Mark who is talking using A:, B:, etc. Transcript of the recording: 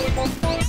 A: Thank you.